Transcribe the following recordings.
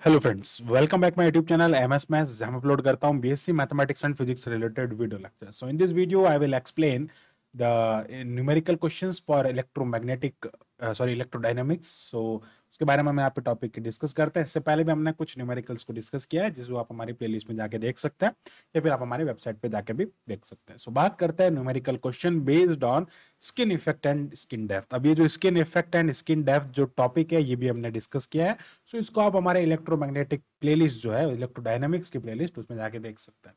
Hello friends welcome back my YouTube channel M S maths जहाँ मैं upload करता हूँ BSc mathematics and physics related video lecture so in this video I will explain the numerical questions for electromagnetic sorry electrodynamics so उसके बारे में हम यहाँ पे टॉपिक डिस्कस करते हैं। इससे पहले भी हमने कुछ न्यूमेरिकल्स को डिस्कस किया है जिसको आप हमारी प्लेलिस्ट में जाके देख सकते हैं या फिर आप हमारे वेबसाइट पे जाके भी देख सकते हैं। सो so, बात करते हैं numerical question based on skin effect and skin depth अब ये जो skin effect and skin depth जो टॉपिक है ये भी हमने डिस्कस किया है। सो so, इसको आप हमारे इलेक्ट्रोमैग्नेटिक प्लेलिस्ट जो है इलेक्ट्रोडायनेमिक्स की प्लेलिस्ट उसमें जाके देख सकते हैं।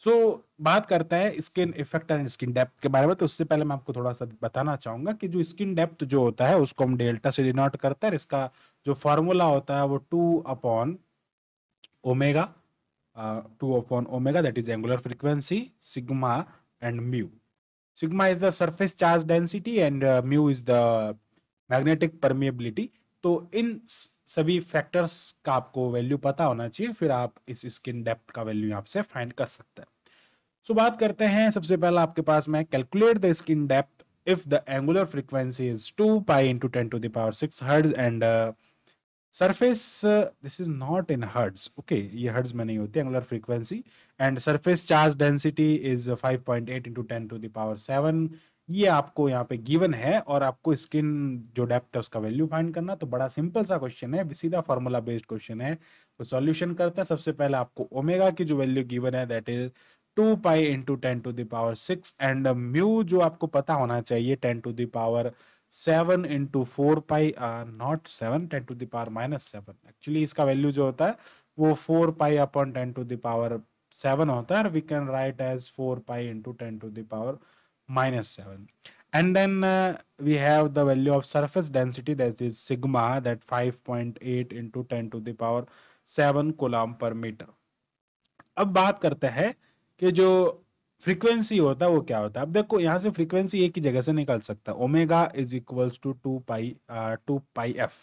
सो so, बात करता है skin effect and skin depth के बारे में तो उससे पहले मैं आपको थोड़ा सा बताना चाहूँगा कि जो स्किन डेप्थ जो होता है उसको हम डेल्टा से डिनोट करते हैं इसका जो फॉर्मूला होता है वो two upon omega two upon omega that is angular frequency sigma and mu sigma is the surface charge density and mu is the magnetic permeability तो इन सभी फैक्टर्स का आपको वैल्यू पता होना चाहिए, फिर आप इस स्किन डेप्थ का वैल्यू यहाँ से फाइंड कर सकते हैं। सो बात करते हैं, सबसे पहले आपके पास में calculate the skin depth if the angular frequency is two pi into ten to the power six hertz and surface this is not in hertz okay ये हर्ड्स में नहीं होती angular frequency and surface charge density is 5.8 point eight into ten to the power seven ये आपको यहाँ पे given है और आपको स्किन जो डेप्थ है उसका वैल्यू फाइंड करना तो बड़ा सिंपल सा क्वेश्चन है, सीधा फॉर्मूला बेस्ड क्वेश्चन है। तो सॉल्यूशन करते हैं। सबसे पहले आपको ओमेगा की जो वैल्यू गिवन है, that is two pi into ten to the power six and mu जो आपको पता होना चाहिए, ten to the power seven into four pi not seven, ten to the power minus seven. Actually इसका value जो होता है, वो four pi upon ten to the power seven होता है we can write as four pi into ten to the power minus 7 and then uh, we have the value of surface density that is sigma that 5.8 into 10 to the power 7 coulomb per meter. अब बात करते हैं कि जो frequency होता है वो क्या होता है? अब देखो यहाँ से फ्रीक्वेंसी एक ही जगह से निकल सकता है। Omega is equals to two pi two pi F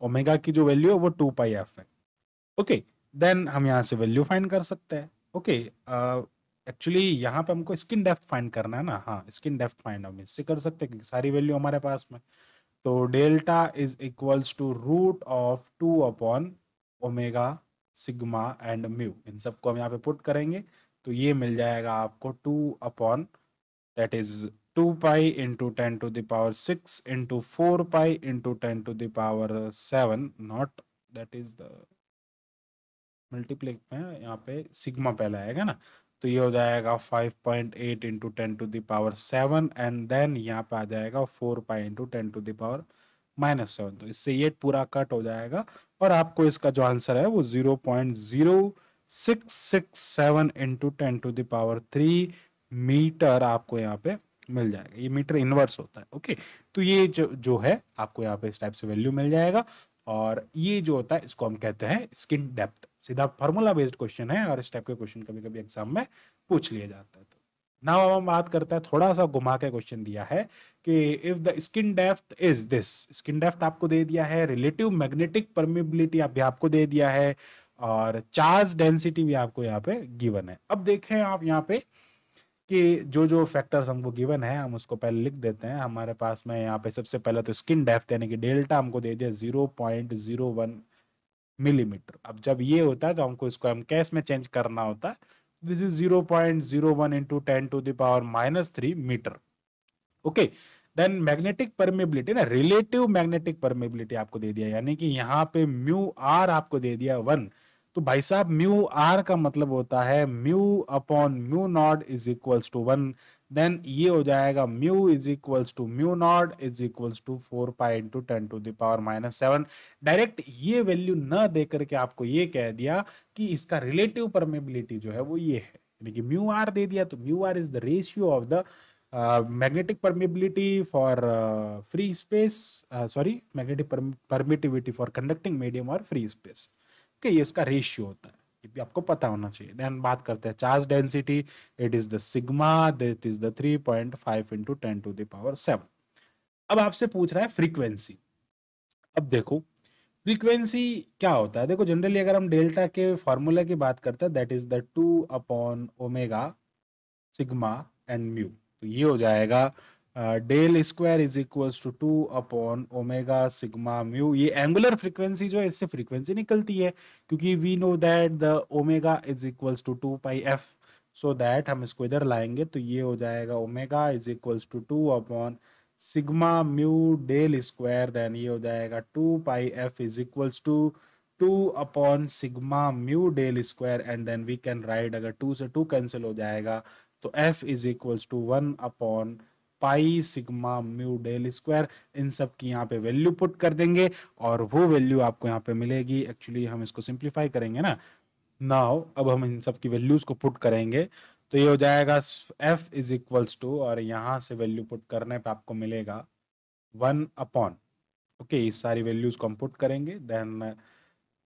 omega की जो वैल्यू है वो टू पाई एफ़ है। ओके देन हम यहाँ से वैल्यू फाइंड कर सकते हैं। ओके okay, एक्चुअली यहाँ पे हमको स्किन डेप्थ फाइंड करना है ना। हाँ स्किन डेप्थ फाइंड हम इससे कर सकते हैं सारी वैल्यू हमारे पास में। तो delta is equals to root of two upon omega sigma and mu. इन सबको हम यहाँ पे पुट करेंगे तो ये मिल जाएगा आपको two upon, that is two pi into ten to the power six into four pi into ten to the power seven, not, that is the में यहाँ पे सिग्मा पहले आएगा ना। तो ये हो जाएगा 5.8 point eight into ten to the power seven and then यहाँ पे आ जाएगा four pi into ten to the power minus seven तो इससे ये पूरा कट हो जाएगा और आपको इसका जो आंसर है वो zero point zero six six seven into ten to the power three metre आपको यहाँ पे मिल जाएगा। ये मीटर इनवर्स होता है ओके तो ये जो जो है आपको यहाँ पे इस टाइप से वैल्यू मिल जाएगा और ये जो होता है, इसको हम कहते हैं स्किन डेप्थ सीधा फार्मूला बेस्ड क्वेश्चन है और इस टाइप के क्वेश्चन कभी कभी एग्ज़ाम में पूछ लिया जाता है। तो नाउ हम बात करते हैं थोड़ा सा घुमा के क्वेश्चन दिया है कि if the skin depth is this skin depth आपको दे दिया है रिलेटिव मैग्नेटिक परमिबिलिटी भी आपको दे दिया है, और चार्ज डेंसिटी भी आपको यहाँ पे गिवन है। अब देखें आप यहाँ पे कि जो जो फैक्टर्स हमको गिवन है, हम उसको पहले लिख देते हैं। हमारे पास में यहाँ पे सबसे पहले तो स्किन डेप्थ यानी कि डेल्टा हमको दे दिया zero point zero one millimetre. अब जब ये होता है तो हमको इसको हम कैश में चेंज करना होता है। This is zero point zero one into ten to the power minus three metre okay then magnetic permeability ना रिलेटिव मैग्नेटिक परमेबिलिटी आपको दे दिया। यानी कि यहाँ पे म्यू आर आपको दे दिया वन तो भाई साहब म्यू आर का मतलब होता है mu upon mu naught is equals to one then ये हो जाएगा mu is equals to mu naught is equals to four pi into ten to the power minus seven direct ये वैल्यू न दे करके आपको ये कह दिया कि इसका रिलेटिव परमेबिलिटी जो है वो ये है। यानी कि म्यू आर दे दिया तो mu R is the ratio of the magnetic permeability for free space sorry magnetic permittivity for conducting medium और फ्री स्पेस ओके ये उसका रेशियो होता है। ये भी आपको पता होना चाहिए। देन बात करते हैं, charge density, it is the sigma, that is the 3.5 point five into ten to the power seven. अब आपसे पूछ रहा है फ्रीक्वेंसी। अब देखो, फ्रीक्वेंसी क्या होता है? देखो, जनरली अगर हम डेल्टा के फॉर्मूला की बात करते हैं, that is the two upon omega sigma and mu तो ये हो जाएगा del square is equals to two upon omega sigma mu ये एंगुलर फ्रीक्वेंसी जो है, इससे फ्रीक्वेंसी निकलती है, क्योंकि we know that the omega is equals to two pi f so that हम इसको इधर लाएँगे तो ये हो जाएगा omega is equals to two upon sigma mu del square then ये हो जाएगा two pi f is equals to two upon sigma mu del square and then we can write अगर टू से टू कैंसिल हो जाएगा तो f is equals to one upon pi sigma mu del square, इन सब की यहाँ पे value put कर देंगे और वो वैल्यू आपको यहाँ पे मिलेगी। एक्चुअली हम इसको सिंप्लीफाई करेंगे ना। नाउ, अब हम इन सब की वैल्यूज़ को पुट करेंगे। तो ये हो जाएगा एफ़ इज़ इक्वल्स टू और यहाँ से वैल्यू पुट करने पे आपको मिलेगा वन अपॉन। ओके इस सारी वैल्यूज़ को हम पुट करेंगे। देन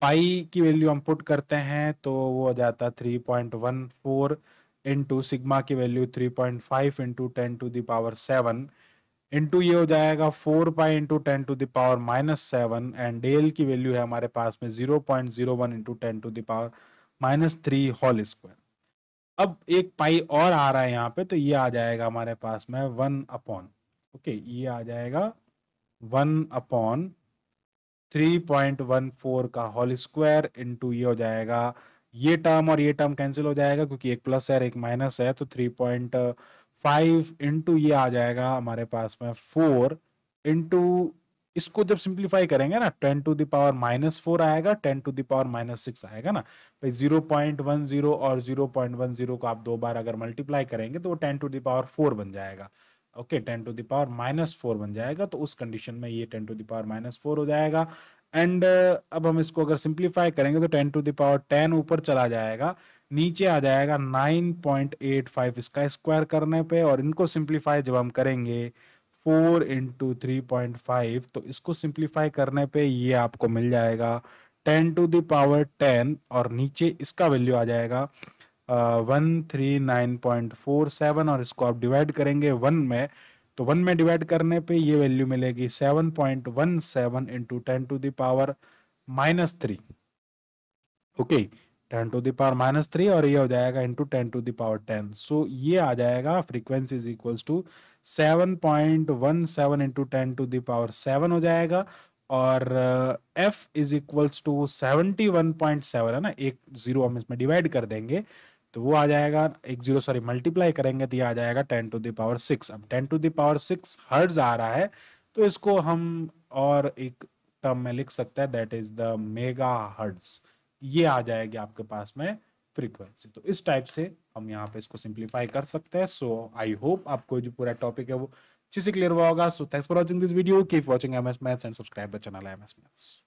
पाई की वैल्यू हम पुट करते हैं तो वो हो जाता है three point one four into sigma की value three point five into ten to the power seven into ये हो जाएगा four pi into ten to the power minus seven and del की वैल्यू है हमारे पास में zero point zero one into ten to the power minus three whole square अब एक पाई और आ रहा है यहाँ पे तो ये आ जाएगा हमारे पास में वन अपॉन ओके ये आ जाएगा one upon three point one four का होल स्क्वायर इंटू ये हो जाएगा ये टर्म और ये टर्म कैंसिल हो जाएगा क्योंकि एक प्लस है एक माइनस है तो थ्री पॉइंट फाइव इंटू ये आ जाएगा हमारे पास में फोर इंटू इसको जब सिंप्लीफाई करेंगे ना ten to the power minus four आएगा ten to the power minus six आएगा ना, भाई ज़ीरो पॉइंट वन ज़ीरो और ज़ीरो पॉइंट वन ज़ीरो को आप दो बार अगर मल्टीप्लाई करेंगे तो वो टेन टू दावर फोर बन जाएगा। Okay ten to the power minus four बन जाएगा तो उस कंडीशन में ये ten to the power minus four हो जाएगा। एंड uh, अब हम इसको अगर सिंप्लीफाई करेंगे तो टेन टू दावर टेन ऊपर चला जाएगा नीचे आ जाएगा नाइन पॉइंट एट फाइव इसका स्क्वायर करने पे और इनको सिंप्लीफाई जब हम करेंगे four into three point five तो इसको सिंप्लीफाई करने पे ये आपको मिल जाएगा टेन टू दावर टेन और नीचे इसका वैल्यू आ जाएगा one three nine point four seven और इसको आप डिवाइड करेंगे वन में तो वन में डिवाइड करने पे ये वैल्यू मिलेगी seven point one seven into ten to the power minus three okay ten to the power minus three और ये हो जाएगा into ten to the power ten so ये आ जाएगा frequency is equals to seven point one seven into ten to the power seven हो जाएगा और f is equals to seventy one point seven है ना? एक ज़ीरो हम इसमें डिवाइड कर देंगे। तो वो आ जाएगा, एक ज़ीरो, सॉरी मल्टीप्लाई करेंगे तो ये आ जाएगा ten to the power six. अब ten to the power six hertz आ रहा है तो इसको हम और एक टर्म में लिख सकते हैं that is the mega hertz ये आ जाएगी आपके पास में फ्रीक्वेंसी तो इस टाइप से हम यहाँ पे इसको सिंप्लीफाई कर सकते हैं। सो आई होप आपको जो पूरा टॉपिक है वो अच्छे से क्लियर हुआ होगा। So thanks for watching this video keep watching M S maths and subscribe the channel M S maths